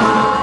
Oh!